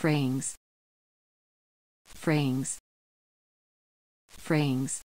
Frings. Frings. Frings.